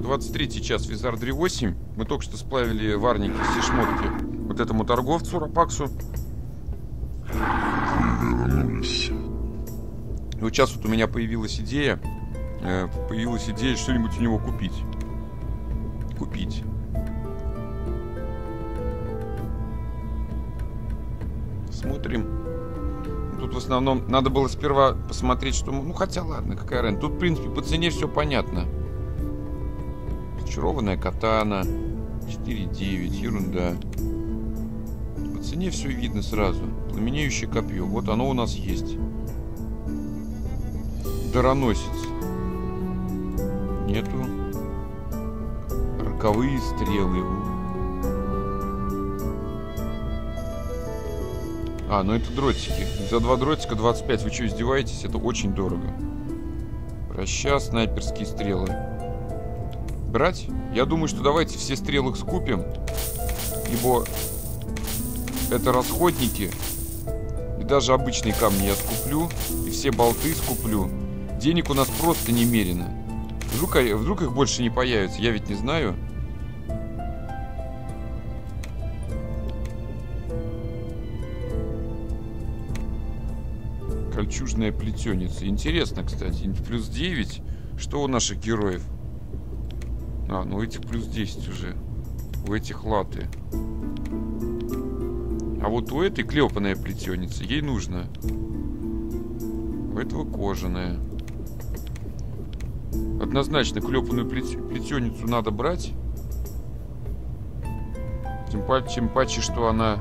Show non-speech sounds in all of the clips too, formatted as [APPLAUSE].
23 час Визар 8. Мы только что сплавили варники, все шмотки вот этому торговцу Рапаксу. Вернулись. И вот сейчас вот у меня появилась идея, э, появилась идея что-нибудь у него купить. Купить. Смотрим. Тут в основном надо было сперва посмотреть, что... Ну, хотя ладно, какая разница. Тут, в принципе, по цене все понятно. Зачарованная катана. 4,9. Ерунда. По цене все видно сразу. Пламенеющее копье. Вот оно у нас есть. Дароносец. Нету. Роковые стрелы. А, ну это дротики. За два дротика 25. Вы что, издеваетесь? Это очень дорого. Проща, снайперские стрелы. Брать? Я думаю, что давайте все стрелы скупим. Ибо это расходники. И даже обычные камни я скуплю. И все болты скуплю. Денег у нас просто немерено. Вдруг, а, вдруг их больше не появится, я ведь не знаю. Кольчужная плетеница. Интересно, кстати. Плюс 9. Что у наших героев? А, ну этих плюс 10 уже. У этих латы. А вот у этой клепанная плетеница. Ей нужно. У этого кожаная. Однозначно клепанную плетеницу надо брать. Тем паче, чем паче, что она...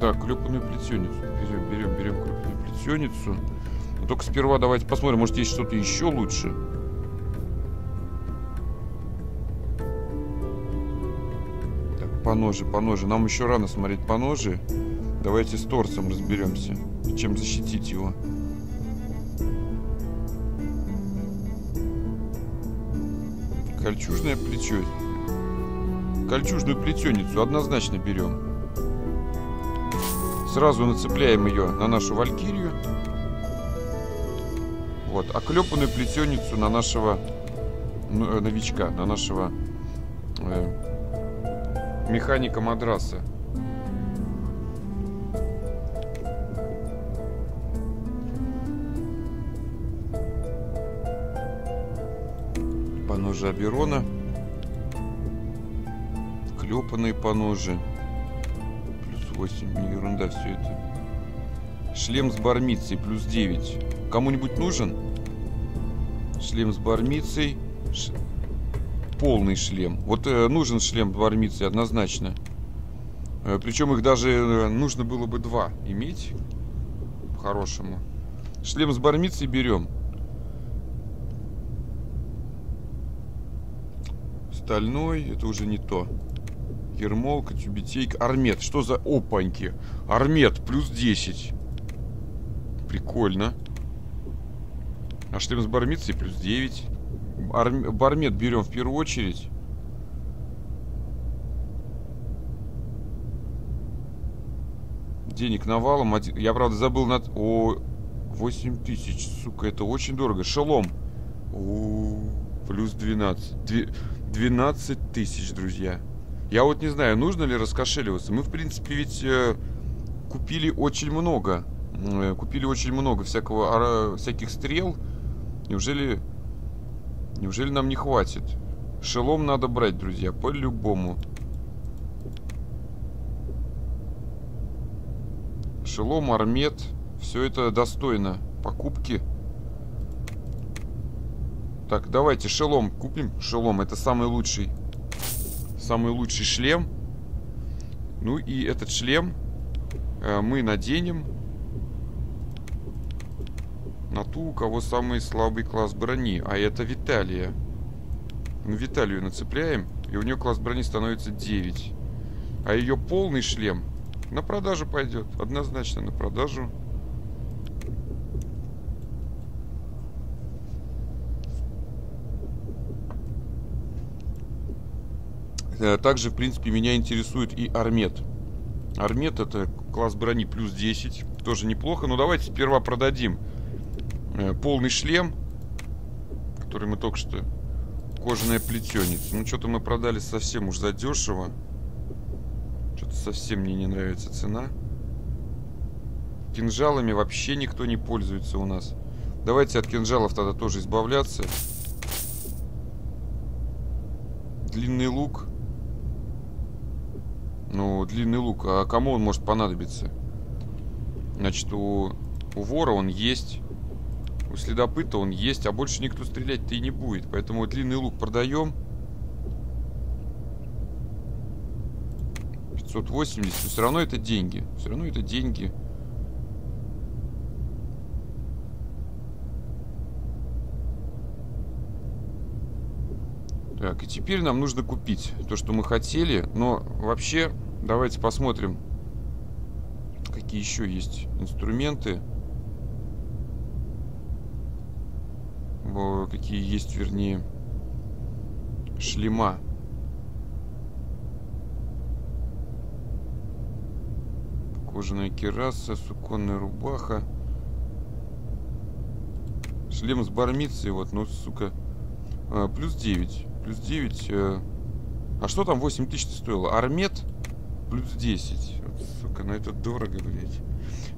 Да, клепанную плетеницу. Берем, берем, берем клепанную плетеницу. Но только сперва давайте посмотрим, может есть что-то еще лучше. Так, по ноже, по ноже. Нам еще рано смотреть по ноже. Давайте с торсом разберемся. Чем защитить его. Кольчужное плечо. Кольчужную плетеницу однозначно берем. Сразу нацепляем ее на нашу валькирию. Вот, а клепанную плетеницу на нашего ну, э, новичка, на нашего э, механика мадраса. Поножи Аберона. Клепанные поножи. Плюс 8. Не ерунда все это. Шлем с бармицей. Плюс 9. Кому-нибудь нужен? Шлем с бармицей. Ш... Полный шлем. Вот э, нужен шлем бармицей однозначно. Э, причем их даже э, нужно было бы два иметь. По-хорошему. Шлем с бармицей берем. Стальной, это уже не то. Ермолка, тюбетейка. Армет. Что за опаньки? Армет, плюс 10. Прикольно. А шлем с бармицей плюс 9. Арм... Бармет берем в первую очередь. Денег навалом. Я, правда, забыл над... О, 8 тысяч, сука, это очень дорого. Шелом. О, плюс 12. 12 тысяч, друзья. Я вот не знаю, нужно ли раскошеливаться. Мы, в принципе, ведь э, купили очень много. Э, купили очень много всякого, всяких стрел. Неужели... Неужели нам не хватит? Шелом надо брать, друзья, по-любому. Шелом, армет. Все это достойно покупки. Так, давайте шелом купим. Шелом, это самый лучший. Самый лучший шлем. Ну и этот шлем э, мы наденем на ту, у кого самый слабый класс брони. А это Виталия. Мы Виталию нацепляем, и у нее класс брони становится 9. А ее полный шлем на продажу пойдет. Однозначно на продажу. Э, также, в принципе, меня интересует и Армет. Армет это класс брони плюс 10. Тоже неплохо. Но давайте сперва продадим полный шлем. который мы только что... Кожаная плетеница. Ну, что-то мы продали совсем уж задешево. Что-то совсем мне не нравится цена. Кинжалами вообще никто не пользуется у нас. Давайте от кинжалов тогда тоже избавляться. Длинный лук. Ну, длинный лук. А кому он может понадобиться? Значит, у, у вора он есть. У следопыта он есть, а больше никто стрелять-то и не будет. Поэтому длинный лук продаем. 580. Но все равно это деньги. Все равно это деньги. Так, и теперь нам нужно купить то, что мы хотели. Но вообще, давайте посмотрим, какие еще есть инструменты. Какие есть, вернее, шлема. Кожаная кераса, суконная рубаха. Шлем с бармицей, вот, ну, сука. А, плюс 9 плюс 9. Э, а что там 8 тысяч стоило? Армет плюс 10. Вот, сука, на это дорого, блядь.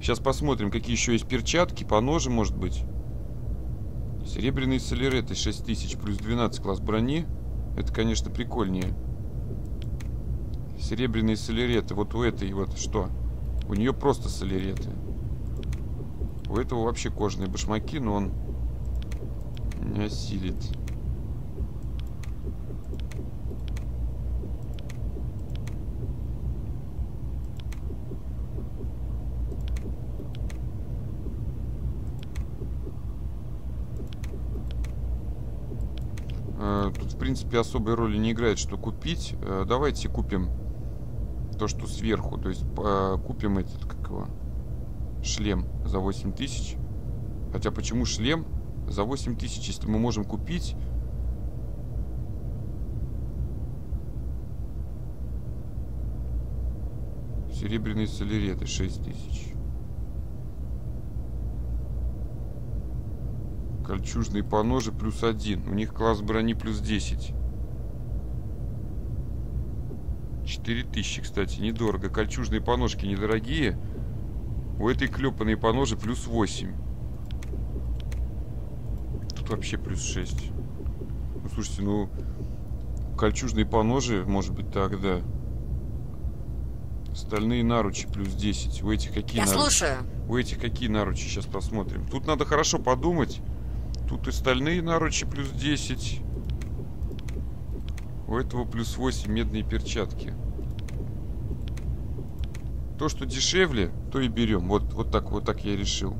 Сейчас посмотрим, какие еще есть перчатки, по ножи, может быть. Серебряные солереты 6000 плюс 12 класс брони. Это, конечно, прикольнее. Серебряные солереты. Вот у этой вот что? У нее просто солереты. У этого вообще кожаные башмаки, но он не осилит. Принципе, особой роли не играет, что купить. Э, давайте купим то, что сверху. То есть купим этот, как его, шлем за 8 тысяч. Хотя почему шлем за 8 тысяч, если мы можем купить... Серебряные солереты 6 тысяч. Кольчужные поножи плюс один. У них класс брони плюс 10. 4000, кстати, недорого. Кольчужные поножки недорогие. У этой клепанной поножи плюс 8. Тут вообще плюс 6. Ну, слушайте, ну... Кольчужные поножи, может быть, так, да. Стальные наручи плюс 10. У этих какие Я наручи? слушаю. У этих какие наручи? Сейчас посмотрим. Тут надо хорошо подумать. Тут и стальные наручи плюс 10. У этого плюс 8 медные перчатки. То, что дешевле, то и берем. Вот, вот так вот так я решил.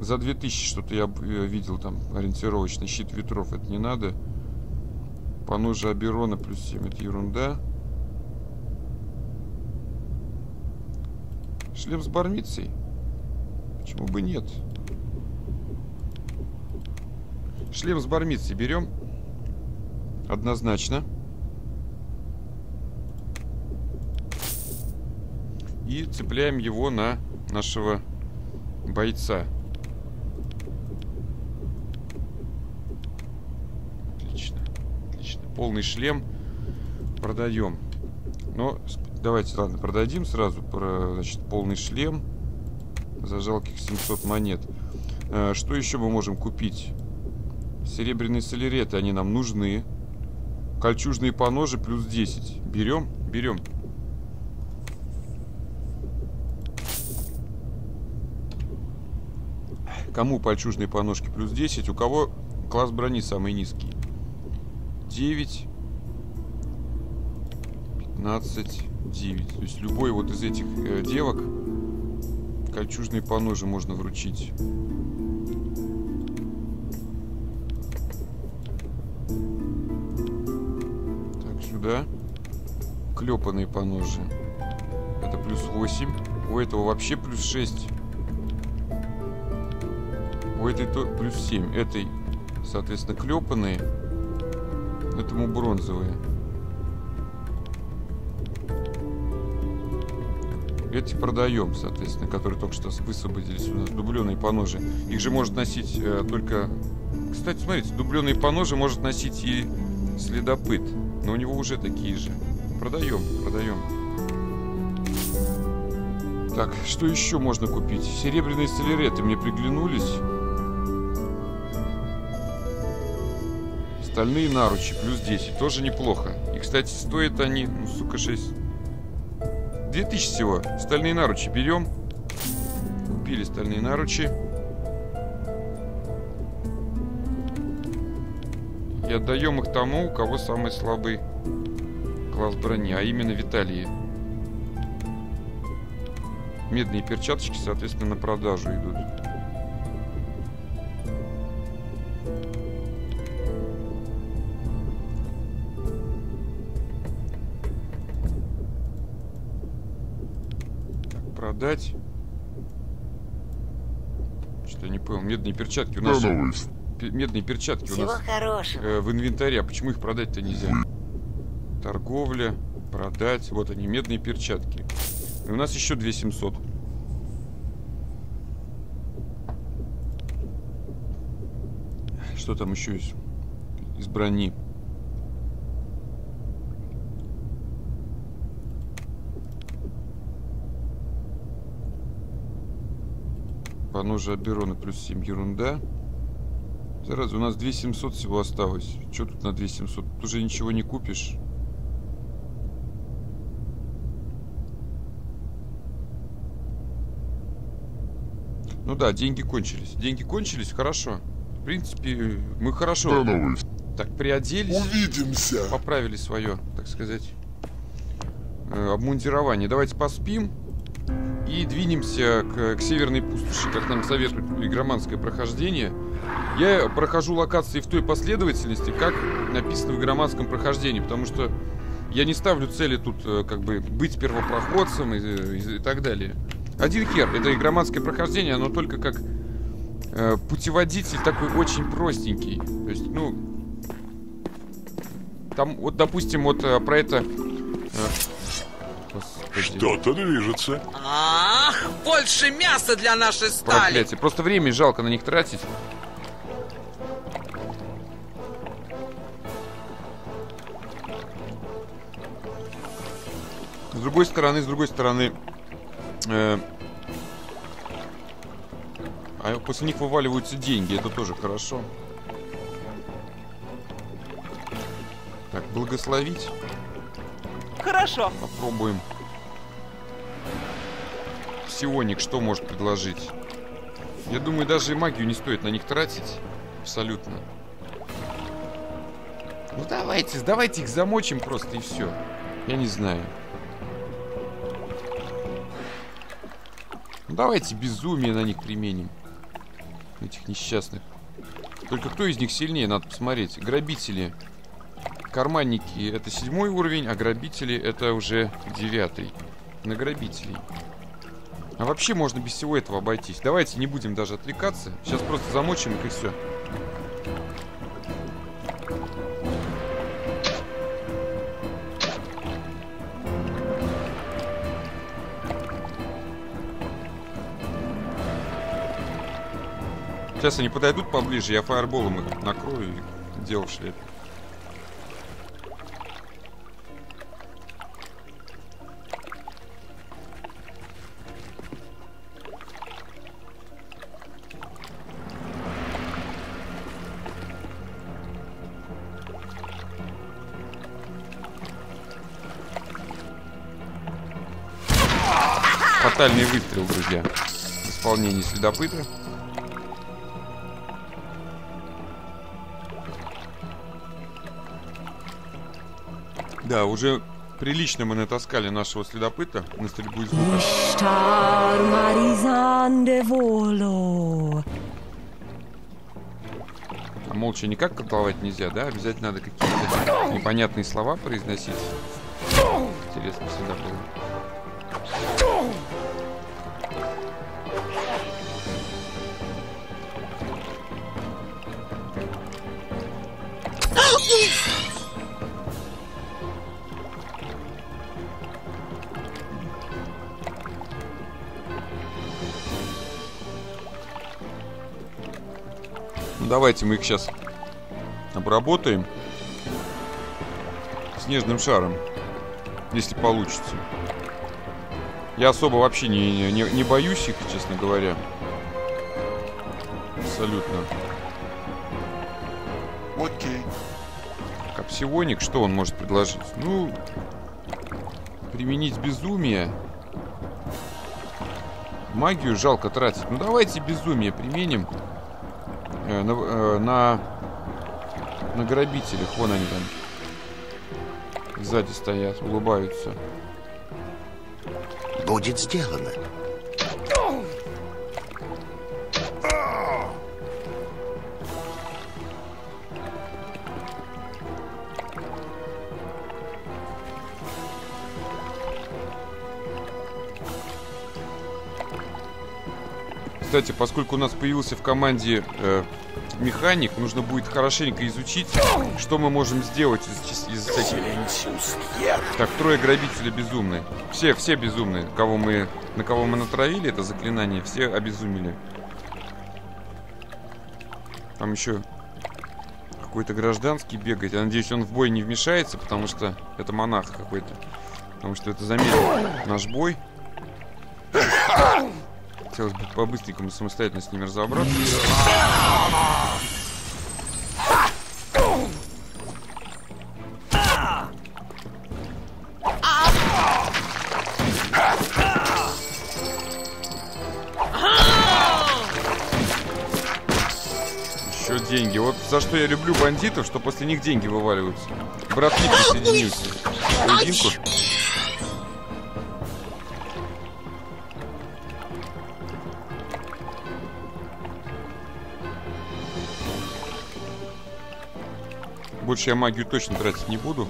За 2000 что-то я видел там ориентировочный щит ветров. Это не надо. Поножи Аберона плюс 7. Это ерунда. Шлем с бармицей. Почему бы нет? Шлем с бармицей берем. Однозначно. И цепляем его на нашего бойца. Отлично. Отлично. Полный шлем продаем. Но давайте, ладно, продадим сразу. Про, значит, полный шлем за жалких 700 монет. Э, что еще мы можем купить? Серебряные солереты, они нам нужны. Кольчужные поножи плюс 10. Берем? Берем. Кому кольчужные поножки плюс 10? У кого класс брони самый низкий? 9. 15. 9. То есть любой вот из этих э, девок кольчужные поножи можно вручить. Да? Клепанные поножи. Это плюс 8. У этого вообще плюс 6. У этой то плюс 7. Этой, соответственно, клепанные. Этому бронзовые. Эти продаем, соответственно, которые только что высвободились у нас. Дубленые поножи. Их же может носить э, только Кстати, смотрите, дубленые поножи может носить и следопыт. Но у него уже такие же. Продаем, продаем. Так, что еще можно купить? Серебряные столереты мне приглянулись. Стальные наручи, плюс 10. Тоже неплохо. И, кстати, стоят они, ну, сука, 6... 2000 всего. Стальные наручи берем. Купили стальные наручи. И отдаем их тому, у кого самый слабый класс брони, а именно Виталии. Медные перчаточки, соответственно, на продажу идут. Так, продать. Что-то не понял. Медные перчатки у нас... Медные перчатки Всего у нас хорошего. э, в инвентаре. А почему их продать-то нельзя? Торговля, продать. Вот они, медные перчатки. И у нас еще 2700. Что там еще есть? Из брони. Поножи от Берона плюс 7 ерунда. Зараза, у нас 2700 всего осталось. Что тут на 2700? Тут уже ничего не купишь. Ну да, деньги кончились. Деньги кончились, хорошо. В принципе, мы хорошо так приоделись. Увидимся. Поправили свое, так сказать, э, обмундирование. Давайте поспим и двинемся к, к северной пустоши, как нам советует игроманское прохождение. Я прохожу локации в той последовательности, как написано в игроманском прохождении, потому что я не ставлю цели тут э, как бы быть первопроходцем и, и, и так далее. Один хер, это игроманское прохождение, оно только как э, путеводитель такой очень простенький. То есть, ну, там, вот, допустим, вот э, про это... э, Что-то движется. Ах, больше мяса для нашей стали. проклятие. Просто время жалко на них тратить. Другой стороны, с другой стороны... э, а после них вываливаются деньги, это тоже хорошо. Так, благословить. Хорошо. Попробуем. Псионик что может предложить? Я думаю, даже и магию не стоит на них тратить. Абсолютно. Ну давайте, давайте их замочим просто и все. Я не знаю. Давайте безумие на них применим. Этих несчастных. Только кто из них сильнее, надо посмотреть. Грабители. Карманники это седьмой уровень, а грабители это уже девятый. На грабителей. А вообще можно без всего этого обойтись. Давайте не будем даже отвлекаться. Сейчас просто замочим их и все. Сейчас они подойдут поближе, я фаерболом их накрою и дело в шляпе. Фатальный выстрел, друзья. В исполнении следопыта. Да, уже прилично мы натаскали нашего следопыта на стрельбу из лука. А молча никак колдовать нельзя, да? Обязательно надо какие-то непонятные слова произносить. Интересно всегда было. Давайте мы их сейчас обработаем снежным шаром, если получится. Я особо вообще не, не, не боюсь их, честно говоря. Абсолютно. Окей. Капсионик, что он может предложить? Ну, применить безумие. Магию жалко тратить. Ну, давайте безумие применим э, на, э, на, на грабителях. Вон они там. Сзади стоят, улыбаются. Будет сделано. Кстати, поскольку у нас появился в команде э, механик, нужно будет хорошенько изучить, что мы можем сделать из, из этих... Так, трое грабителей безумные. Все, все безумные, кого мы, на кого мы натравили это заклинание, все обезумели. Там еще какой-то гражданский бегает. Я надеюсь, он в бой не вмешается, потому что это монах какой-то. Потому что это замедлит наш бой. Хотелось бы по-быстренькому самостоятельно с ними разобраться. Еще деньги. Вот за что я люблю бандитов, что после них деньги вываливаются. Брат Ли присоединился. Больше я магию точно тратить не буду.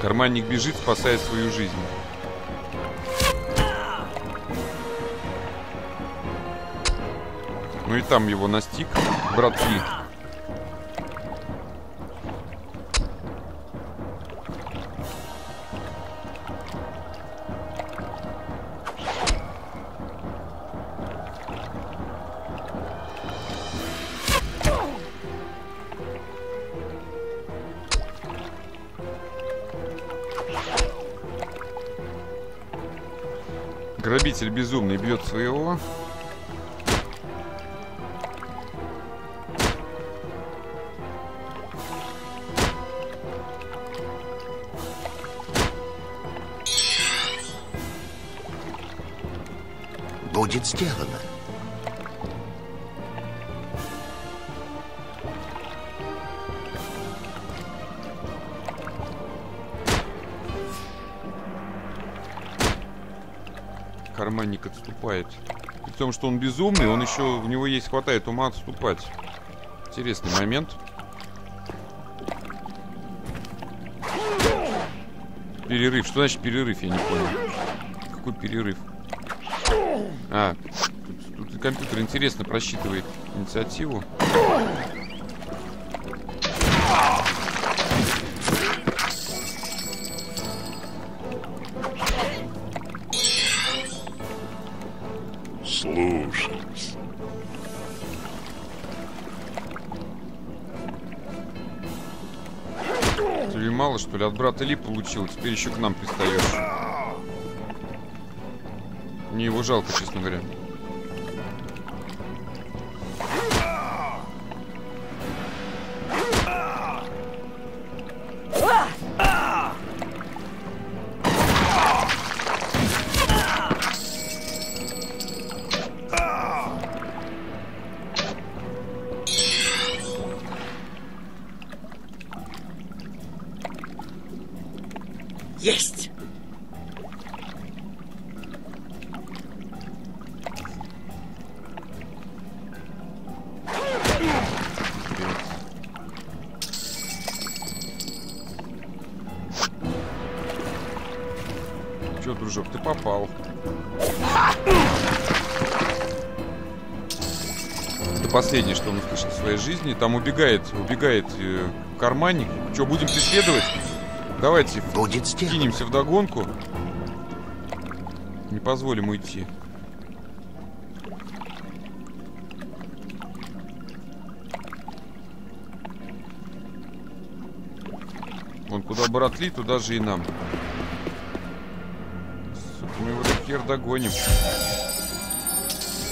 Карманник бежит, спасает свою жизнь. Ну и там его настиг брат том, что он безумный, он еще, у него есть, хватает ума отступать. Интересный момент. Перерыв. Что значит перерыв? Я не понял. Какой перерыв? А, тут, тут компьютер интересно просчитывает инициативу. Слушаюсь. Тебе мало, что ли, от брата Ли получил, теперь еще к нам пристаешь. Мне его жалко, честно говоря. Там убегает, убегает э, карманник. Че, будем преследовать? Давайте Будет сделано. кинемся в догонку. Не позволим уйти. Вон куда Баратли, туда же и нам. Сука, мы его до хер догоним.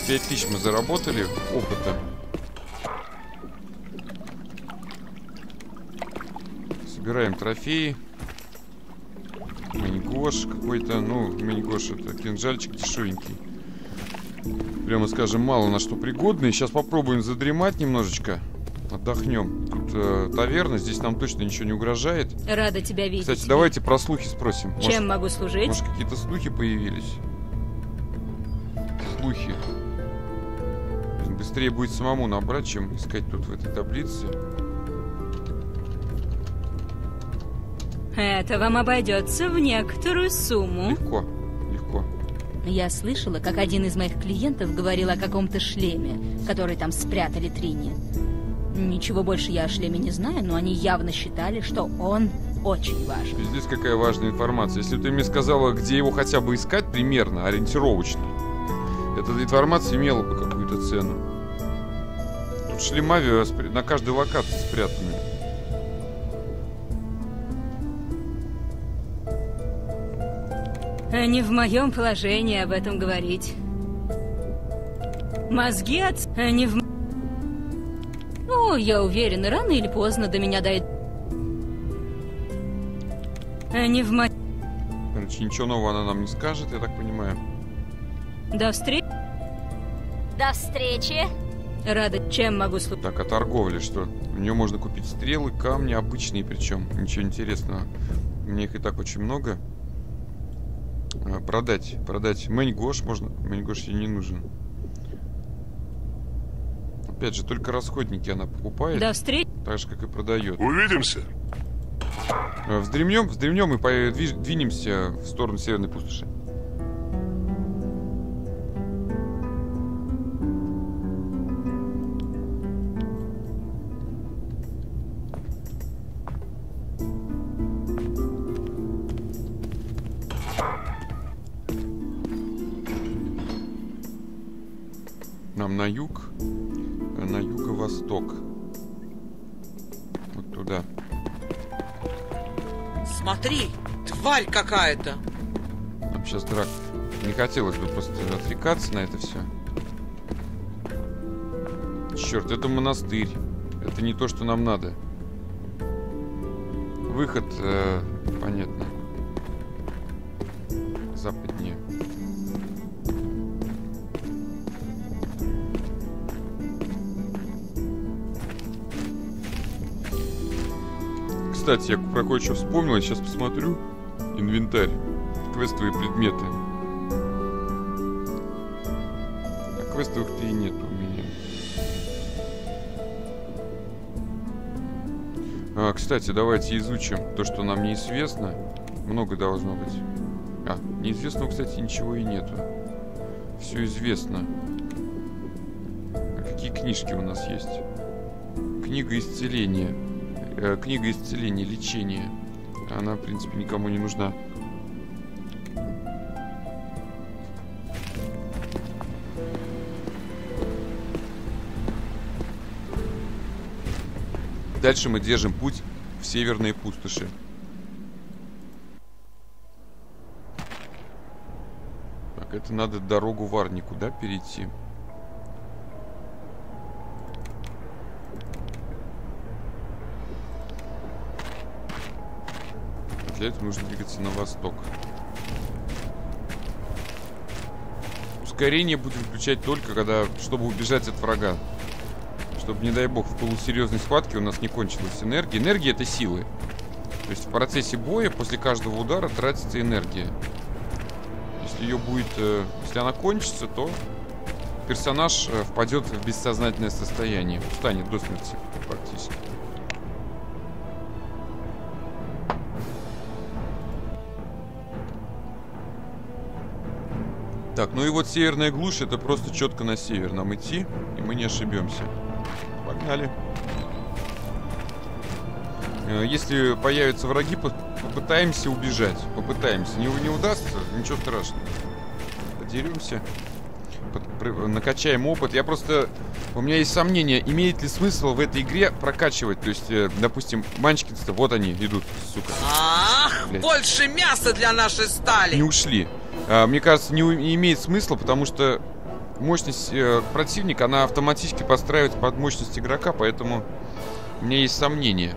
5000 мы заработали опыта. Собираем трофеи. Манигош какой-то. Ну, манигош это кинжальчик дешевенький. Прямо скажем, мало на что пригодный. Сейчас попробуем задремать немножечко. Отдохнем. Тут э, таверна, здесь нам точно ничего не угрожает. Рада тебя видеть. Кстати, давайте про слухи спросим. Может, Чем могу служить? может, какие-то слухи появились? Слухи. Быстрее будет самому набрать, чем искать тут в этой таблице. Это вам обойдется в некоторую сумму. Легко, легко. Я слышала, как один из моих клиентов говорил о каком-то шлеме, который там спрятали Трини. Ничего больше я о шлеме не знаю, но они явно считали, что он очень важен. Здесь какая важная информация. Если бы ты мне сказала, где его хотя бы искать, примерно, ориентировочно, эта информация имела бы какую-то цену. Тут спря- на каждой локации спрятаны. Не в моем положении об этом говорить. Мозги от... а Не в... Ну, я уверена, рано или поздно до меня дойдет. А Не в мо... Короче, ничего нового она нам не скажет, я так понимаю. До встречи. До встречи. Рада, чем могу служить? Так, о торговле, что? У нее можно купить стрелы, камни, обычные причем. Ничего интересного. У меня их и так очень много. А, продать, продать. Мэньгош можно. Мэньгош ей не нужен. Опять же, только расходники она покупает. До встречи. Так же, как и продает. Увидимся. Э, Вздремнем, вздремнем и двинемся в сторону северной пустоши. Нам на юг, э, на юго-восток. Вот туда. Смотри, тварь какая-то. Нам сейчас драк. Не хотелось бы просто отвлекаться на это все. Черт, это монастырь. Это не то, что нам надо. Выход, э, понятно. Западнее. Кстати, я про кое-что вспомнил, я сейчас посмотрю. Инвентарь. Квестовые предметы. А квестовых-то и нет у меня. А, кстати, давайте изучим то, что нам неизвестно. Много должно быть. А, неизвестного, кстати, ничего и нету. Все известно. А какие книжки у нас есть? Книга исцеления. Э, книга исцеления, лечения. Она, в принципе, никому не нужна. Дальше мы держим путь в северные пустоши. Так, это надо дорогу в Арнику, да, перейти? Для этого нужно двигаться на восток. Ускорение будем включать только, когда, чтобы убежать от врага. Чтобы, не дай бог, в полусерьезной схватке у нас не кончилась энергия. Энергия — это силы. То есть в процессе боя после каждого удара тратится энергия. Если ее будет... э, если она кончится, то персонаж э, впадет в бессознательное состояние. Устанет до смерти практически. Так, ну и вот северная глушь, это просто четко на север нам идти, и мы не ошибемся. Погнали. Э, Если появятся враги, по- попытаемся убежать. Попытаемся. Не, не удастся, ничего страшного. подеремся. Под- накачаем опыт. Я просто... У меня есть сомнение, имеет ли смысл в этой игре прокачивать. То есть, э, допустим, манчкинцы, вот они идут, сука. Ах, Блядь. больше мяса для нашей не стали. ушли. А, мне кажется, не, имеет смысла, потому что мощность э, противника, она автоматически подстраивается под мощность игрока, поэтому у меня есть сомнения.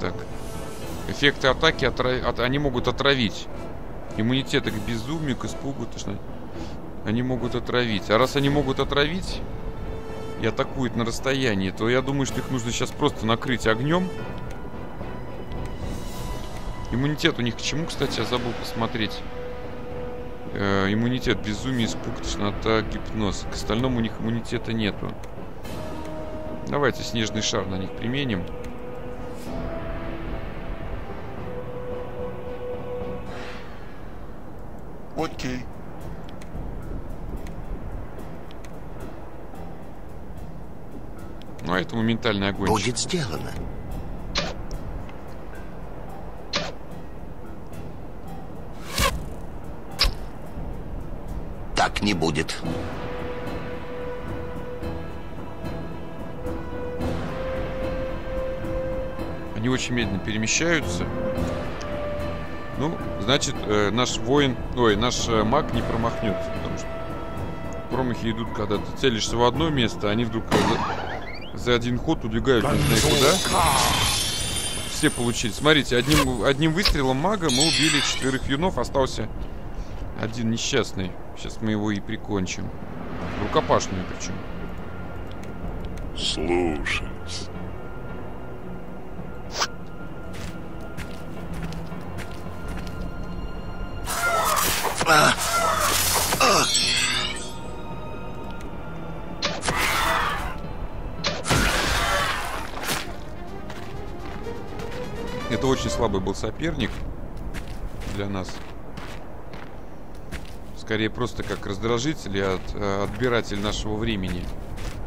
Так. Эффекты атаки, отра- от- они могут отравить. Иммунитет к безумию, к испугу, тошно- Они могут отравить. А раз они могут отравить и атакуют на расстоянии, то я думаю, что их нужно сейчас просто накрыть огнем. Иммунитет у них к чему, кстати, я забыл посмотреть. Э, иммунитет, безумие, испуг, тошнота, гипноз. К остальному у них иммунитета нету. Давайте снежный шар на них применим. Окей. Ну, а это моментальный огонь. Будет сделано. Так не будет. Они очень медленно перемещаются. Ну, значит, э, наш воин, ой, наш э, маг не промахнется, потому что промахи идут, когда ты целишься в одно место, а они вдруг э, за, за один ход убегают не знаю куда. Все получили. Смотрите, одним, одним выстрелом мага мы убили четверых юнов, остался один несчастный. Сейчас мы его и прикончим. Рукопашную причем. Слушаюсь. Это очень слабый был соперник для нас. Скорее просто как раздражитель и от, э, отбиратель нашего времени.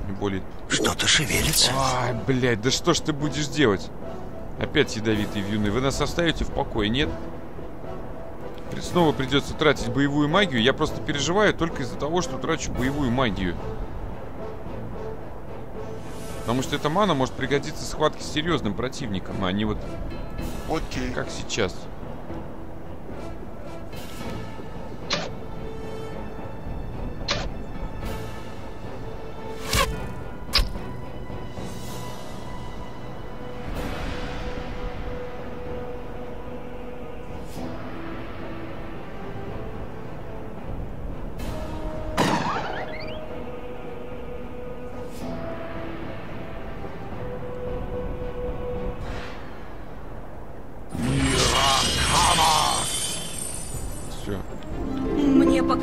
Не более... Что-то шевелится. Ай, блядь, да что ж ты будешь делать? Опять ядовитые вьюны. Вы нас оставите в покое, нет? Снова придется тратить боевую магию. Я просто переживаю только из-за того, что трачу боевую магию. Потому что эта мана может пригодиться в схватке с серьезным противником, а не вот Окей. как сейчас. Все.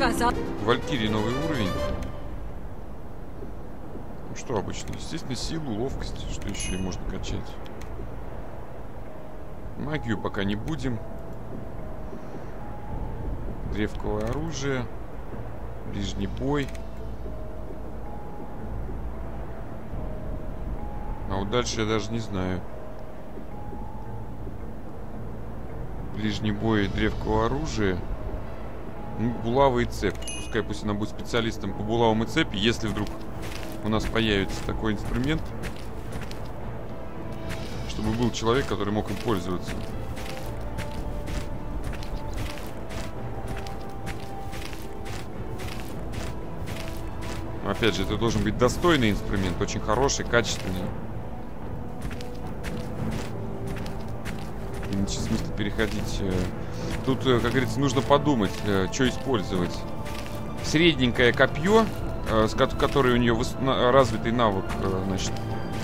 Показалось... Валькирии новый уровень. Ну что обычно? Естественно, силу, ловкость. Что еще можно качать? Магию пока не будем. Древковое оружие. Ближний бой. А вот дальше я даже не знаю. Ближний бой древкового оружия. Ну, булава и цепь. Пускай пусть она будет специалистом по булавам и цепи, если вдруг у нас появится такой инструмент, чтобы был человек, который мог им пользоваться. Опять же, это должен быть достойный инструмент, очень хороший, качественный. Иначе смысла переходить. Тут, э, как говорится, нужно подумать, э, что использовать. Средненькое копье, э, с ко- которой у нее развитый навык, значит,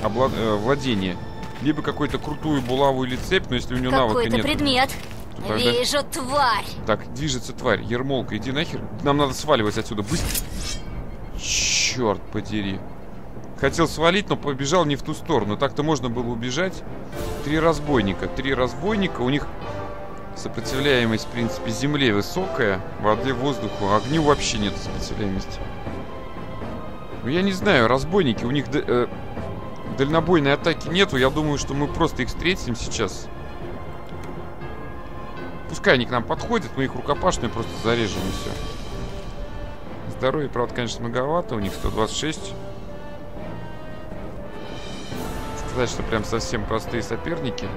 обла- э, владения. Либо какую-то крутую булаву или цепь, но если у нее навыка Какой-то нет. предмет. то тогда- Вижу тварь. Так, движется тварь. Ермолка, иди нахер. Нам надо сваливать отсюда. Быстро. Черт подери. Хотел свалить, но побежал не в ту сторону. Так-то можно было убежать. Три разбойника. Три разбойника. У них сопротивляемость, в принципе, земле высокая. Воде, воздуху. Огню вообще нет сопротивляемости. Ну, я не знаю, разбойники, у них э, дальнобойной атаки нету. Я думаю, что мы просто их встретим сейчас. Пускай они к нам подходят, мы их рукопашную просто зарежем и все. Здоровье, правда, конечно, многовато. У них 126. Сказать, что прям совсем простые соперники.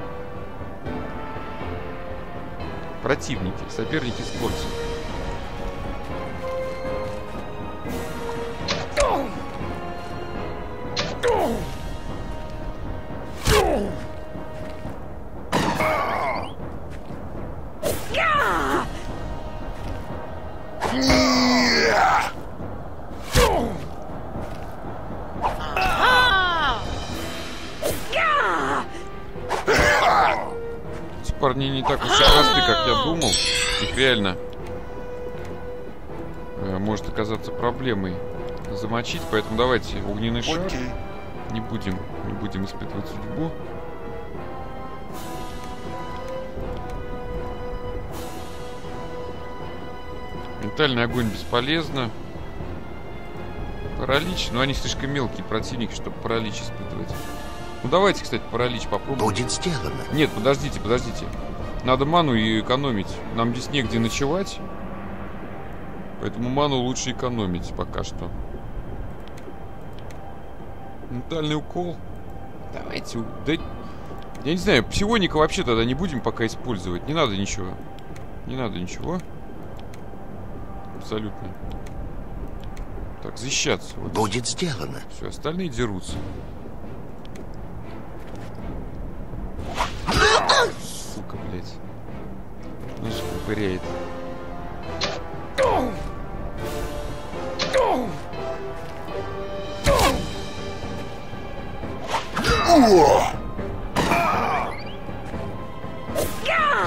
Противники. Соперники с пользой. Замочить, поэтому давайте огненный шар. Окей. Не будем, не будем испытывать судьбу. Ментальный огонь бесполезно. Паралич, но они слишком мелкие противники, чтобы паралич испытывать. Ну давайте, кстати, паралич попробуем. Будет сделано. Нет, подождите, подождите. Надо ману и экономить. Нам здесь негде ночевать. Поэтому ману лучше экономить пока что. Ментальный укол. Давайте. Да, я не знаю, псионика вообще тогда не будем пока использовать. Не надо ничего. Не надо ничего. Абсолютно. Так, защищаться. Вот. Будет сделано. Все, остальные дерутся. Сука, блядь. Ну же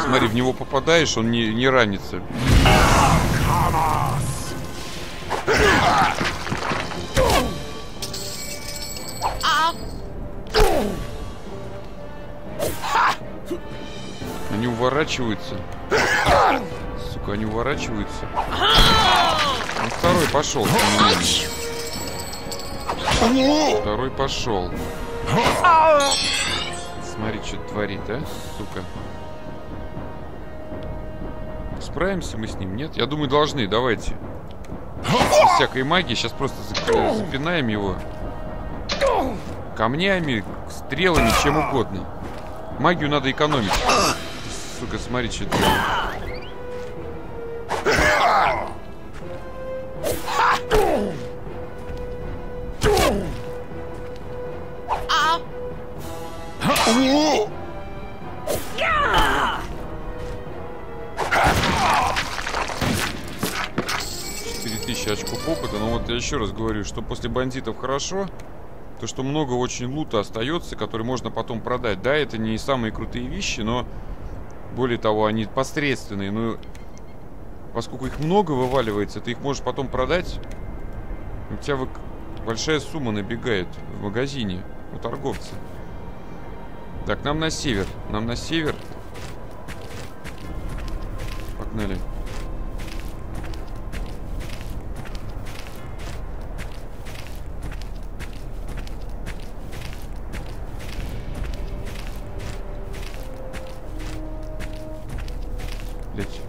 Смотри, в него попадаешь, он не, не ранится. Они уворачиваются. Сука, они уворачиваются. Ну, второй пошел. Второй пошел. Смотри, что творит, а, сука. Справимся мы с ним, нет? Я думаю, должны, давайте. Без всякой магии. Сейчас просто зак- запинаем его. Камнями, стрелами, чем угодно. Магию надо экономить. Сука, смотри, что это. Тысячи очков опыта. Но вот я еще раз говорю, что после бандитов хорошо, то что много очень лута остается, который можно потом продать. Да, это не самые крутые вещи, но более того, они посредственные. Но поскольку их много вываливается, ты их можешь потом продать. У тебя большая сумма набегает в магазине у торговца. Так, нам на север. Нам на север. Погнали. Блять.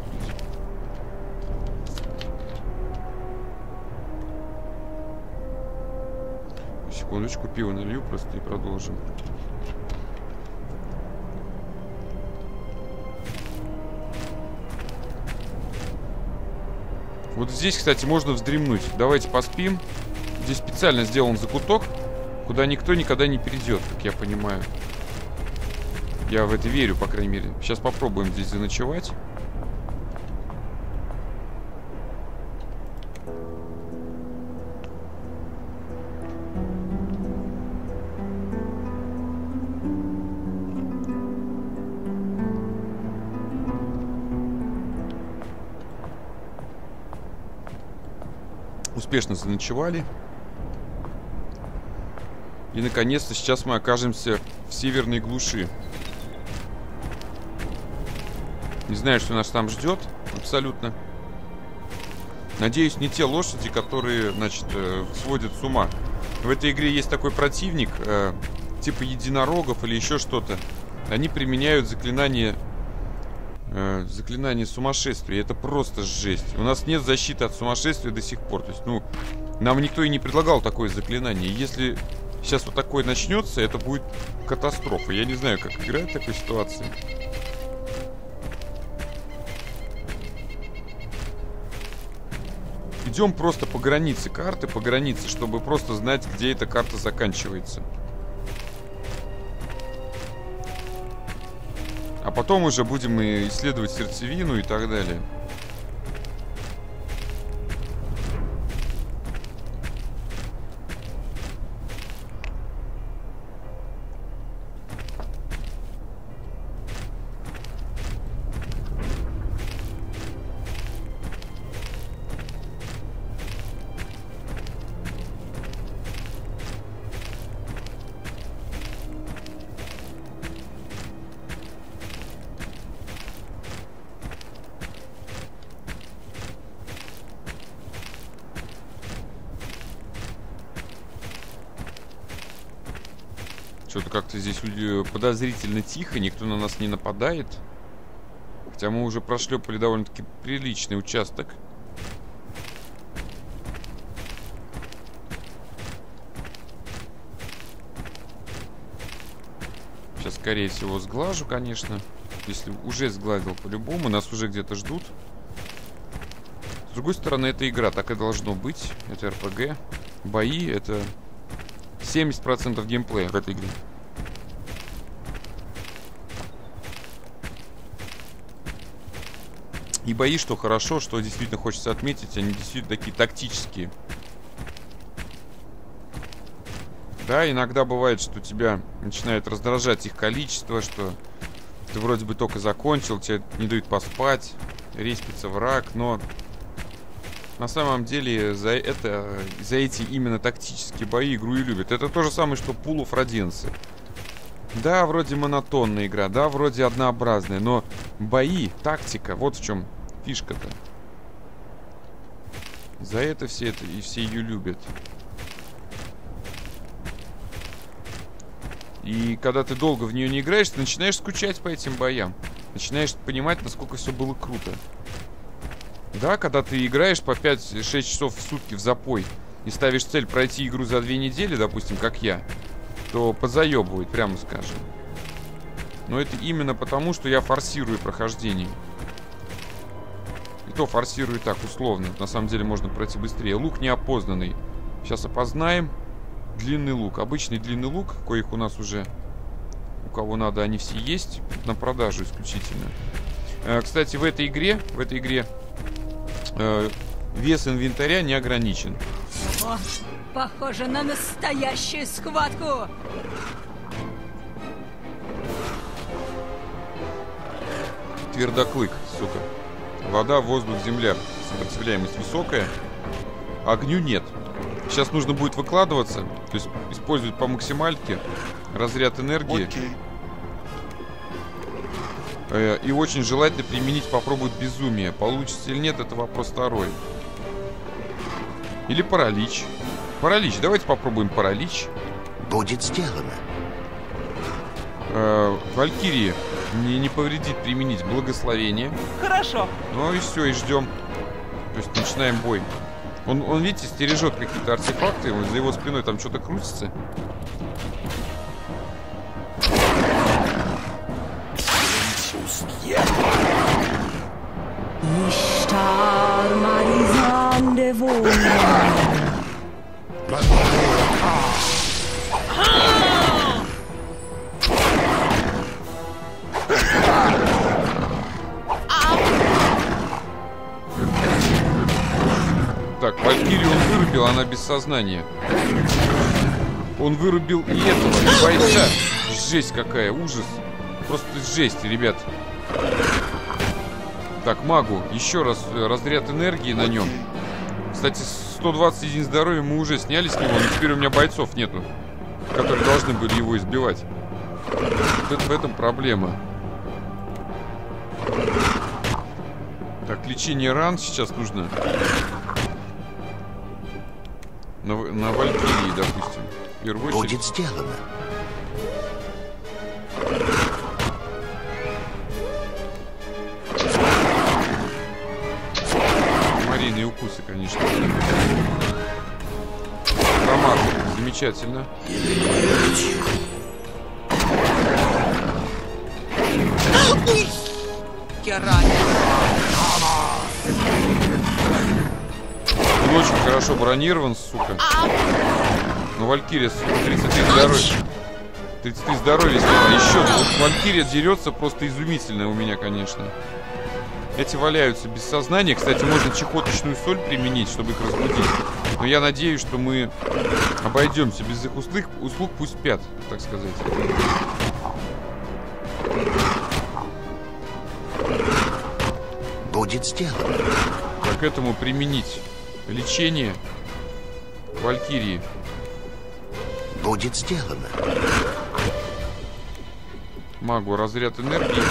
Секундочку, пиво налью просто и продолжим. Вот здесь, кстати, можно вздремнуть. Давайте поспим. Здесь специально сделан закуток, куда никто никогда не перейдет, как я понимаю. Я в это верю, по крайней мере. Сейчас попробуем здесь заночевать. Успешно заночевали. И наконец-то сейчас мы окажемся в северной глуши. Не знаю, что нас там ждет абсолютно. Надеюсь, не те лошади, которые, значит, э, сводят с ума. В этой игре есть такой противник, э, типа единорогов или еще что-то. Они применяют заклинание Э, заклинание сумасшествия. Это просто жесть. У нас нет защиты от сумасшествия до сих пор. То есть, ну, нам никто и не предлагал такое заклинание. Если сейчас вот такое начнется, это будет катастрофа. Я не знаю, как играть в такой ситуации. Идем просто по границе карты, по границе, чтобы просто знать, где эта карта заканчивается. Потом уже будем и исследовать сердцевину и так далее. Что-то как-то здесь подозрительно тихо, никто на нас не нападает. Хотя мы уже прошлепали довольно-таки приличный участок. Сейчас, скорее всего, сглажу, конечно. Если уже сгладил по-любому, нас уже где-то ждут. С другой стороны, это игра, так и должно быть. Это РПГ. Бои — это 70% геймплея в этой игре. И бои, что хорошо, что действительно хочется отметить, они действительно такие тактические. Да, иногда бывает, что тебя начинает раздражать их количество, что ты вроде бы только закончил, тебе не дают поспать, респится враг, но на самом деле за это, за эти именно тактические бои игру и любят. Это то же самое, что Пулов Роденцы. Да, вроде монотонная игра, да, вроде однообразная, но бои, тактика, вот в чем фишка-то. За это все это и все ее любят. И когда ты долго в нее не играешь, ты начинаешь скучать по этим боям. Начинаешь понимать, насколько все было круто. Да, когда ты играешь по 5-6 часов в сутки в запой и ставишь цель пройти игру за две недели, допустим, как я, то подзаебывает, прямо скажем. Но это именно потому, что я форсирую прохождение. И то форсирую так, условно. На самом деле можно пройти быстрее. Лук неопознанный. Сейчас опознаем. Длинный лук. Обычный длинный лук, коих у нас уже... У кого надо, они все есть. На продажу исключительно. Э, кстати, в этой игре, в этой игре э, вес инвентаря не ограничен. О, похоже на настоящую схватку. Твердоклык, сука. Вода, воздух, земля. Сопротивляемость высокая. Огню нет. Сейчас нужно будет выкладываться, то есть использовать по максимальке разряд энергии. Окей. Э, И очень желательно применить попробовать безумие. Получится или нет, это вопрос второй. Или паралич. Паралич. Давайте попробуем паралич. Будет сделано. Э, Валькирии не, не повредит применить благословение. Хорошо. Ну и все, и ждем. То есть начинаем бой. Он, он видите, стережет какие-то артефакты, вот за его спиной там что-то крутится. Ishtar Marizande Wohnen. Так, Валькирию он вырубил, она без сознания. Он вырубил и этого, и бойца. Жесть какая, ужас. Просто жесть, ребят. Так, магу. Еще раз э, разряд энергии на нем. Кстати, 120 единиц здоровья мы уже сняли с него, но теперь у меня бойцов нету, которые должны были его избивать. Вот это- в этом проблема. Так, лечение ран сейчас нужно. На, на Валькирии, допустим. Первый Будет сделано. Комариные укусы, конечно. Комар. Замечательно. Хорошо бронирован, сука. Но Валькирия, сука, 33 здоровья. 33 здоровья сняла. Еще вот Валькирия дерется просто изумительно у меня, конечно. Эти валяются без сознания. Кстати, можно чехоточную соль применить, чтобы их разбудить. Но я надеюсь, что мы обойдемся без их услуг. Услуг пусть спят, так сказать. Будет сделано. Как этому применить лечение Валькирии. Будет сделано. Магу разряд энергии.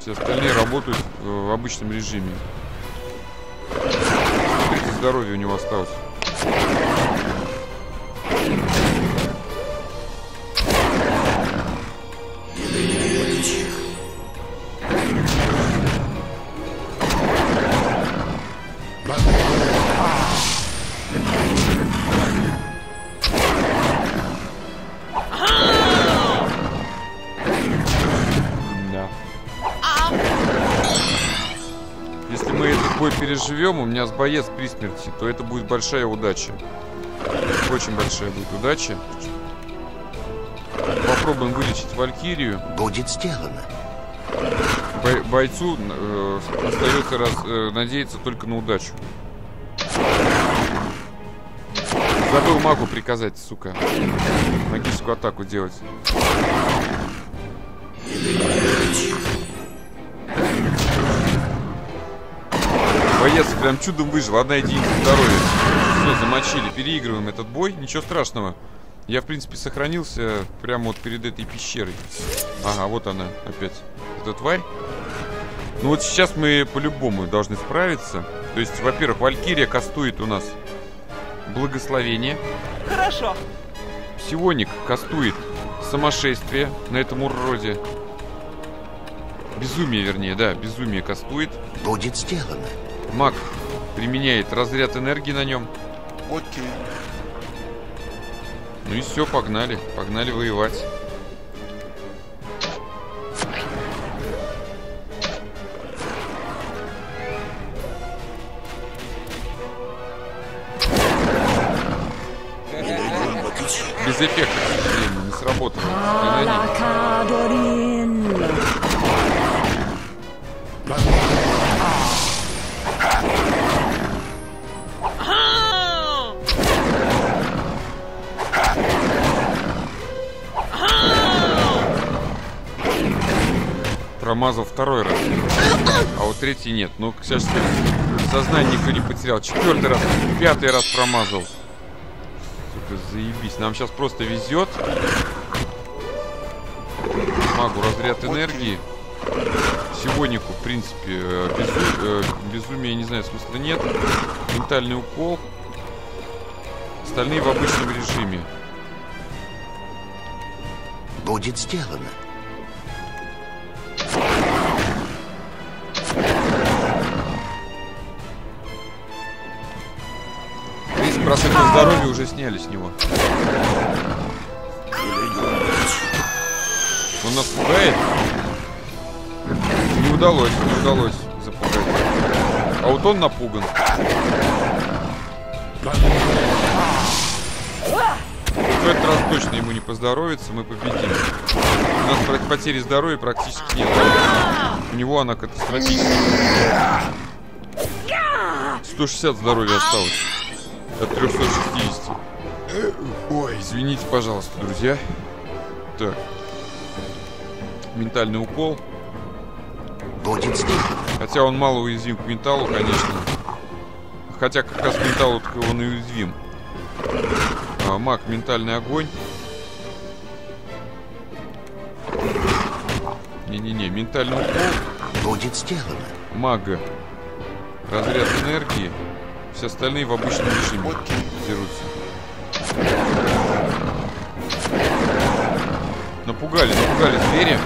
Все остальные работают э, в обычном режиме. Здоровье у него осталось. Переживем, у меня с боец при смерти, то это будет большая удача. Очень большая будет удача. Попробуем вылечить Валькирию. Будет сделано. Бой- бойцу э, остается раз, э, надеяться только на удачу. Забыл магу приказать, сука. Магическую атаку делать. Боец прям чудом выжил. Одна единица здоровья. Все, замочили. Переигрываем этот бой. Ничего страшного. Я, в принципе, сохранился прямо вот перед этой пещерой. Ага, вот она опять. Эта тварь. Ну вот сейчас мы по-любому должны справиться. То есть, во-первых, Валькирия кастует у нас благословение. Хорошо. Сионик кастует сумасшествие на этом уроде. Безумие, вернее, да, безумие кастует. Будет сделано. Маг применяет разряд энергии на нем. Окей. Ну и все, погнали. Погнали воевать. Без эффекта, к сожалению, не сработало. Промазал второй раз. А вот третий нет. Ну, сейчас сказать, сознание никто не потерял. Четвертый раз, пятый раз промазал. Сука, заебись. Нам сейчас просто везет. Магу разряд энергии. Сегодняку, в принципе, э, безу- э, безумия, не знаю, смысла нет. Ментальный укол. Остальные в обычном режиме. Будет сделано. Здоровья уже сняли с него. Он нас пугает? Не удалось, не удалось запугать. А вот он напуган. В этот раз точно ему не поздоровится, мы победим. У нас потери здоровья практически нет. У него она катастрофическая. 160 здоровья осталось. От 360. Ой, извините, пожалуйста, друзья. Так. Ментальный укол. Будет. Хотя он мало уязвим к менталу, конечно. Хотя как раз к менталу так он и уязвим. А, маг, ментальный огонь. Не-не-не, ментальный укол. Будет сделано. Мага. Разряд энергии. Все остальные в обычном режиме дерутся. Напугали, напугали двери.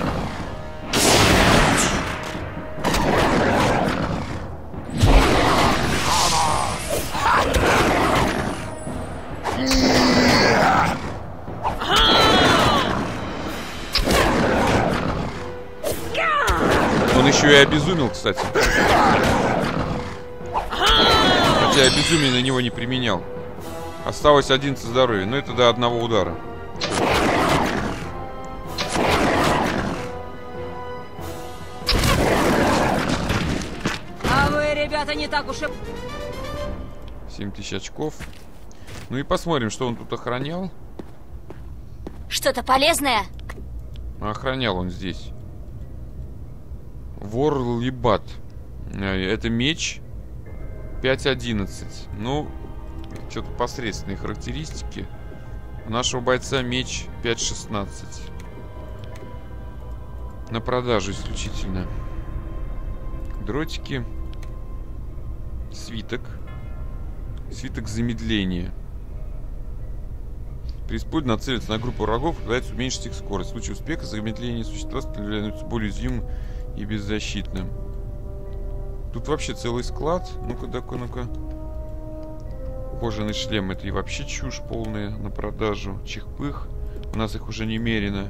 Он еще и обезумел, кстати. Хотя обезумие на него не применял. Осталось 11 здоровья, но это до одного удара. А вы, ребята, не так уж и... 7000 очков. Ну и посмотрим, что он тут охранял. Что-то полезное? Охранял он здесь. Вор Либат. Э, Это меч 5.11. Ну, что-то посредственные характеристики. У нашего бойца меч 5.16. На продажу исключительно. Дротики. Свиток. Свиток замедления. При использовании нацелиться на группу врагов, пытается уменьшить их скорость. В случае успеха замедление существа становится более уязвимым и беззащитным. Тут вообще целый склад. Ну-ка, ну-ка, ну-ка. Кожаный шлем это и вообще чушь полная на продажу. Чихпых. У нас их уже немерено.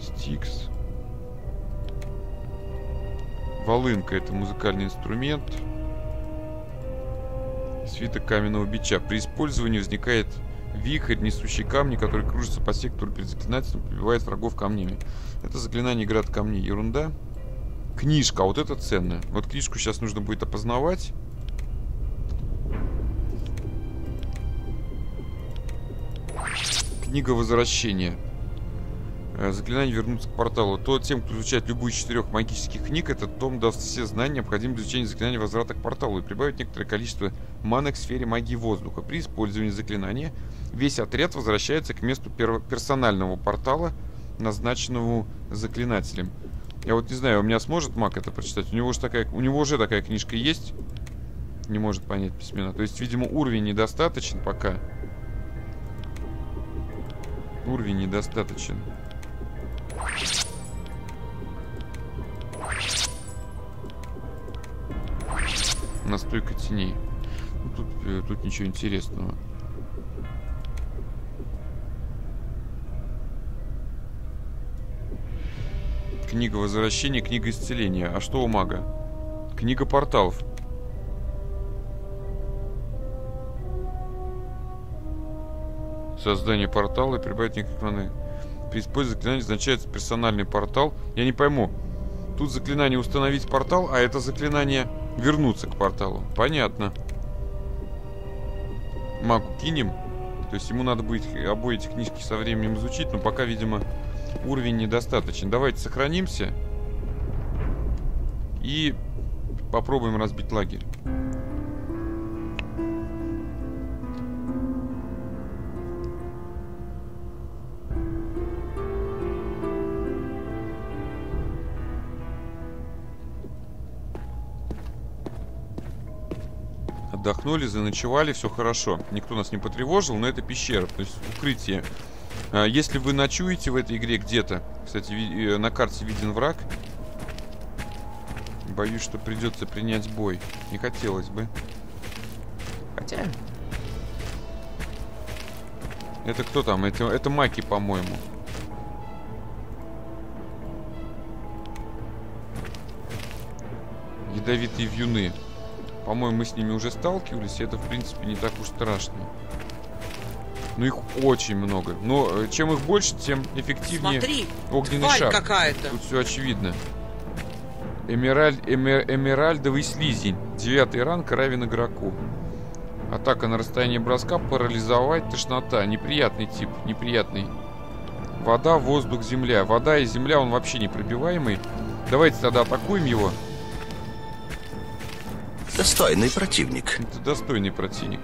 Стикс. Волынка это музыкальный инструмент. Свиток каменного бича. При использовании возникает вихрь, несущий камни, который кружится по сектору перед заклинателем, побивает врагов камнями. Это заклинание град камней. Ерунда. Книжка, а вот это ценно. Вот книжку сейчас нужно будет опознавать. Книга возвращения. Э, Заклинание вернуться к порталу. То тем, кто изучает любую из четырех магических книг, этот том даст все знания, необходимые для изучения заклинания возврата к порталу и прибавит некоторое количество маны к сфере магии воздуха. При использовании заклинания весь отряд возвращается к месту персонального портала, назначенному заклинателем. Я вот не знаю, у меня сможет маг это прочитать? У него, же такая, у него уже такая книжка есть. Не может понять письмена. То есть, видимо, уровень недостаточен пока. Уровень недостаточен. Настойка теней. Ну, тут, э, тут ничего интересного. Книга возвращения, книга исцеления. А что у мага? Книга порталов. Создание портала и прибавить некоторые маны. При использовании заклинания означается персональный портал. Я не пойму. Тут заклинание установить портал, а это заклинание вернуться к порталу. Понятно. Магу кинем. То есть ему надо будет обои эти книжки со временем изучить, но пока, видимо, уровень недостаточен. Давайте сохранимся. И попробуем разбить лагерь. Отдохнули, заночевали, все хорошо. Никто нас не потревожил, но это пещера, то есть укрытие. А, Если вы ночуете в этой игре где-то, кстати, э, на карте виден враг, боюсь, что придется принять бой. Не хотелось бы. Хотя... Это кто там? Это, это Маки, по-моему. Ядовитые вьюны. По-моему, мы с ними уже сталкивались, и это, в принципе, не так уж страшно. Но их очень много. Но э, чем их больше, тем эффективнее Смотри, огненный шар. какая-то. Тут все очевидно. Эмераль... эме- Эмеральдовый слизень. Девятый ранг равен игроку. Атака на расстоянии броска, парализовать, тошнота. Неприятный тип, неприятный. Вода, воздух, земля. Вода и земля, он вообще непробиваемый. Давайте тогда атакуем его. Достойный противник. Это достойный противник.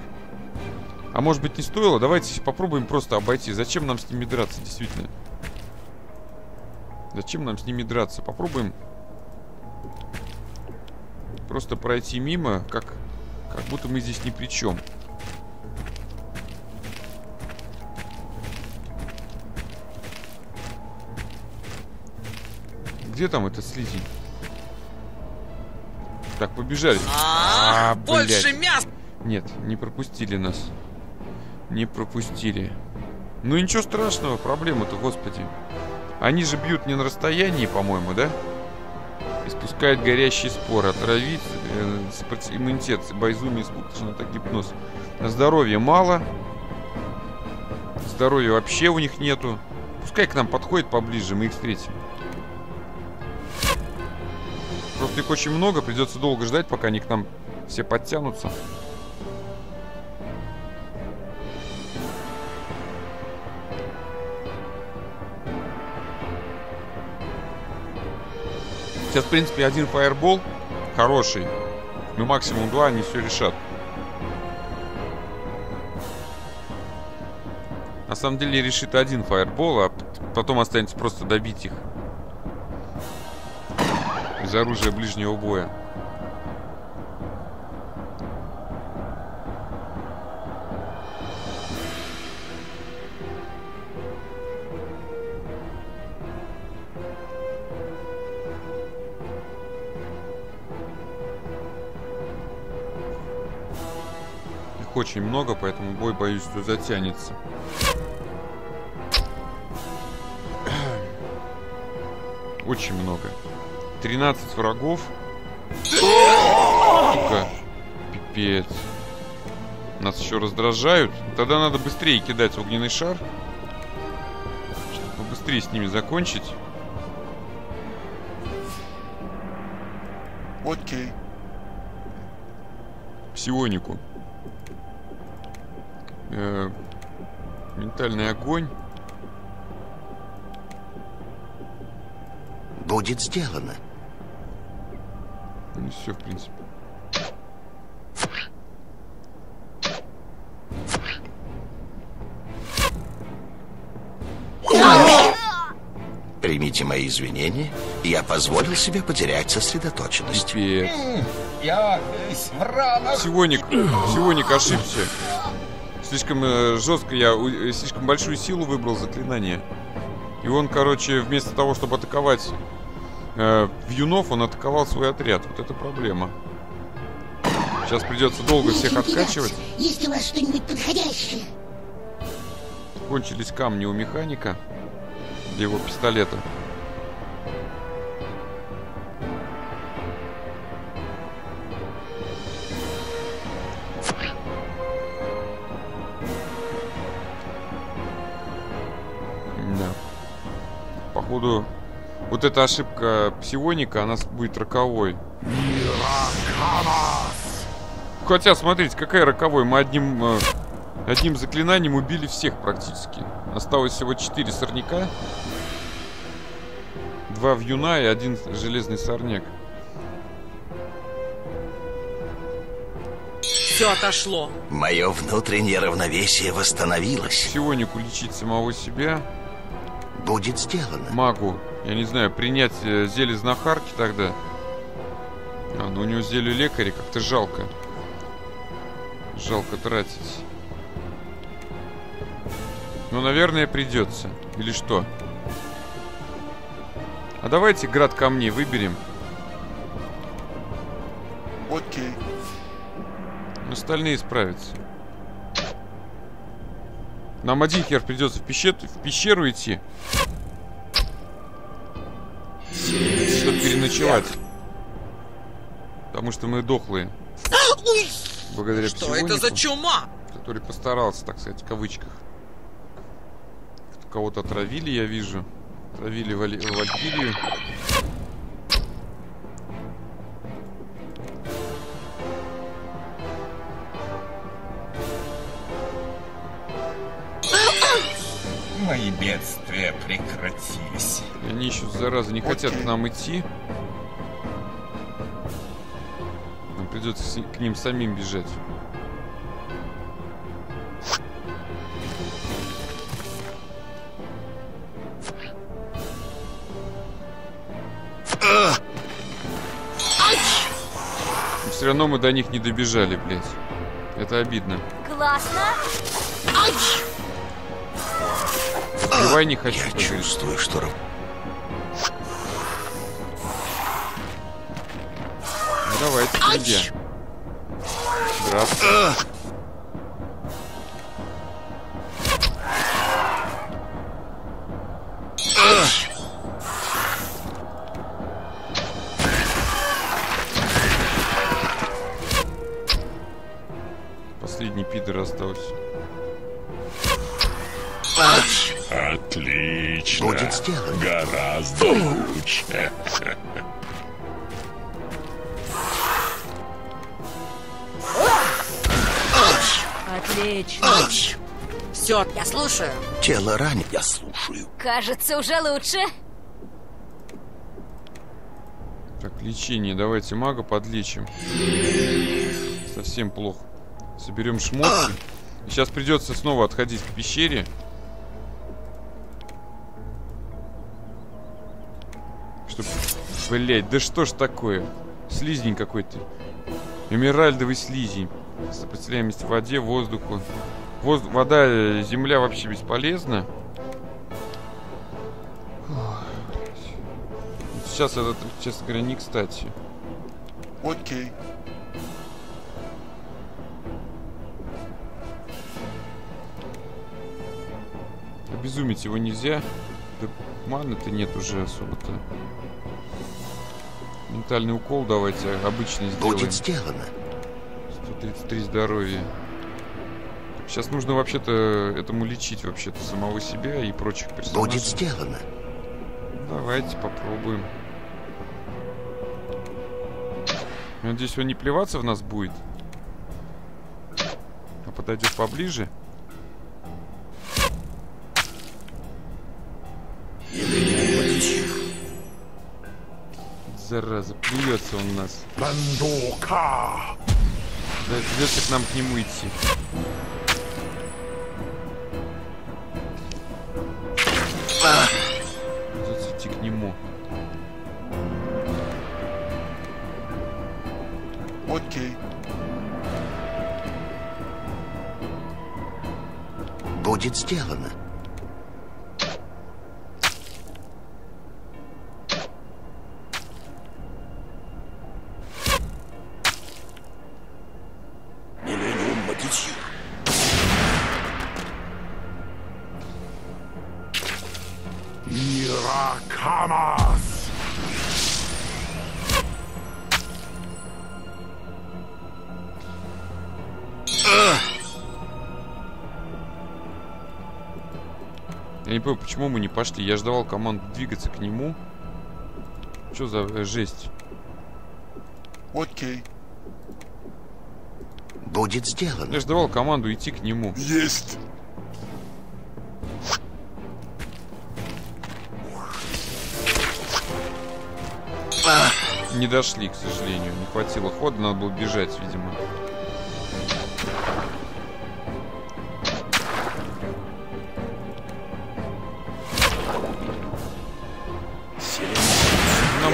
А может быть не стоило? Давайте попробуем просто обойти. Зачем нам с ними драться, действительно? Зачем нам с ними драться? Попробуем просто пройти мимо, как, как будто мы здесь ни при чем. Где там этот слизень? Так, побежали. А, А, больше блядь. мяса. Нет, не пропустили нас. Не пропустили. Ну ничего страшного, проблема-то, господи. Они же бьют не на расстоянии, по-моему, да? Испускают горящий спор. Отравить, э, иммунитет, боезумие, испугательный атак, гипноз. На здоровье мало. Здоровья вообще у них нету. Пускай к нам подходит поближе, мы их встретим. Просто их очень много, придется долго ждать, пока они к нам все подтянутся. Сейчас, в принципе, один фаербол хороший. Ну, максимум два, они все решат. На самом деле решит один фаербол, а потом останется просто добить их. Из оружия ближнего боя. Очень много, поэтому бой, боюсь, что затянется. [CLEARS THROAT] Очень много. 13 врагов. Сука. Пипец. Нас еще раздражают. Тогда надо быстрее кидать огненный шар. Чтобы быстрее с ними закончить. Окей. Псионику. Ментальный огонь. Будет сделано. Ну все, в принципе. Примите мои извинения. Я позволил себе потерять сосредоточенность. Пипец. Я весь в ранах. Ошибся. Слишком э, жестко я, э, слишком большую силу выбрал заклинание. И он, короче, вместо того, чтобы атаковать э, вьюнов, он атаковал свой отряд. Вот это проблема. Сейчас придется долго всех откачивать. Есть у вас что-нибудь подходящее? Кончились камни у механика для его пистолета. Вот эта ошибка псионика, она будет роковой. Хотя, смотрите, какая роковой. Мы одним, э, одним заклинанием убили всех практически. Осталось всего 4 сорняка. Два вьюна и один железный сорняк. Все отошло. Мое внутреннее равновесие восстановилось. Псионику лечить самого себя. Будет сделано. Магу, я не знаю, принять э, зелье знахарки тогда. А, ну у него зелье лекаря как-то жалко. Жалко тратить. Ну, наверное, придется. Или что? А давайте град камней выберем. Окей. Остальные справятся. Нам один хер придется в пещеру, в пещеру идти. Чтобы переночевать. Потому что мы дохлые. Благодаря Что это за чума? который постарался, так сказать, в кавычках. Кого-то отравили, я вижу. Отравили Вали- Валькирию. Мои бедствия прекратились. И они еще, зараза, не хотят к нам идти. Нам придется с- к ним самим бежать. Все равно мы до них не добежали, блядь. Это обидно. Классно. Убивай не хочу, Я чувствую, что... Ну, давайте, друзья. Здравствуй. Кажется, уже лучше. Так, лечение. Давайте мага подлечим. Совсем плохо. Соберем шмотки. Сейчас придется снова отходить к пещере. Чтоб... Блять, да что ж такое? Слизень какой-то. Эмеральдовый слизень. Сопротивляемость воде, воздуху. Воз... Вода, земля вообще бесполезна. Сейчас это, честно говоря, не кстати. Окей. Обезумить его нельзя. Да маны-то нет уже особо-то. Ментальный укол давайте обычный сделаем. Будет сделано. 133 здоровья. Сейчас нужно вообще-то этому лечить вообще-то самого себя и прочих персонажей. Будет сделано. Давайте попробуем. Надеюсь, он не плеваться в нас будет. А подойдет поближе. Зараза, плюется он нас. Бандука. Да, придется к нам к нему идти. Почему мы не пошли. Я ждал команду двигаться к нему. Что за э, жесть? Окей. Будет сделано. Я ж давал команду идти к нему. Есть. Не дошли, к сожалению. Не хватило хода, надо было бежать, видимо.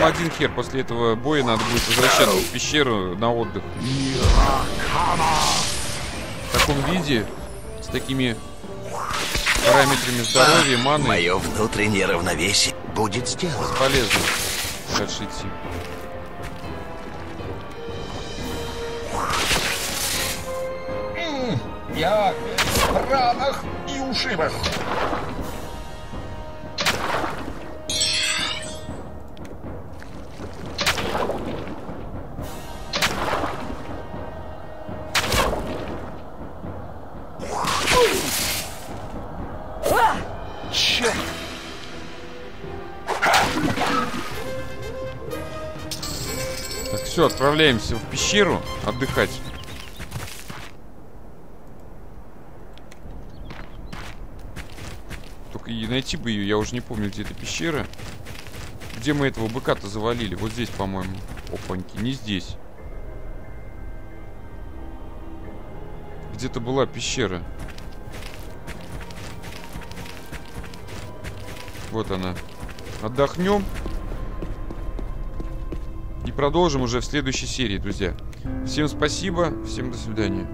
Один хер. После этого боя надо будет возвращаться в пещеру на отдых. В таком виде, с такими параметрами здоровья, маны, Мое внутреннее равновесие будет сделано. полезно дальше идти. Я в ранах и ушибах. Все, отправляемся в пещеру отдыхать. Только и найти бы ее, я уже не помню, где эта пещера. Где мы этого быка-то завалили? Вот здесь, по-моему. Опаньки, не здесь. Где-то была пещера. Вот она. Отдохнем. Продолжим уже в следующей серии, друзья. Всем спасибо, всем до свидания.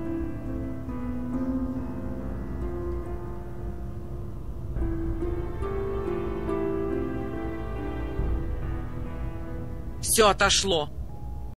Все отошло.